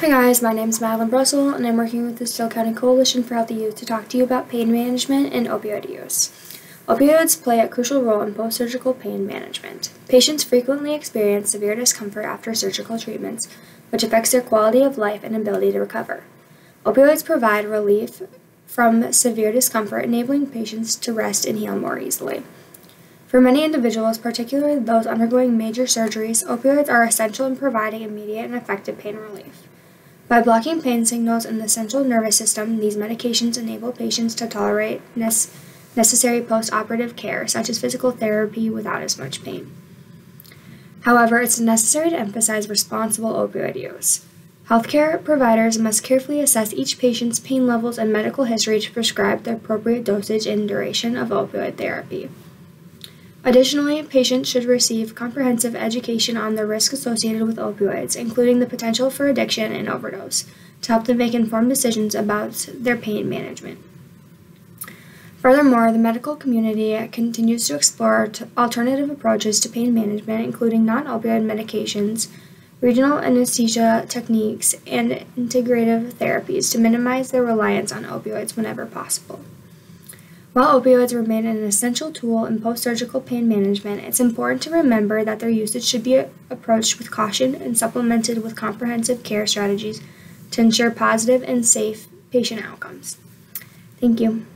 Hi guys, my name is Madeline Brussel and I'm working with the Steele County Coalition for Healthy Youth to talk to you about pain management and opioid use. Opioids play a crucial role in post-surgical pain management. Patients frequently experience severe discomfort after surgical treatments, which affects their quality of life and ability to recover. Opioids provide relief from severe discomfort, enabling patients to rest and heal more easily. For many individuals, particularly those undergoing major surgeries, opioids are essential in providing immediate and effective pain relief. By blocking pain signals in the central nervous system, these medications enable patients to tolerate necessary post-operative care, such as physical therapy, without as much pain. However, it's necessary to emphasize responsible opioid use. Healthcare providers must carefully assess each patient's pain levels and medical history to prescribe the appropriate dosage and duration of opioid therapy. Additionally, patients should receive comprehensive education on the risks associated with opioids, including the potential for addiction and overdose, to help them make informed decisions about their pain management. Furthermore, the medical community continues to explore alternative approaches to pain management, including non opioid medications, regional anesthesia techniques, and integrative therapies to minimize their reliance on opioids whenever possible. While opioids remain an essential tool in post surgical pain management, it's important to remember that their usage should be approached with caution and supplemented with comprehensive care strategies to ensure positive and safe patient outcomes. Thank you.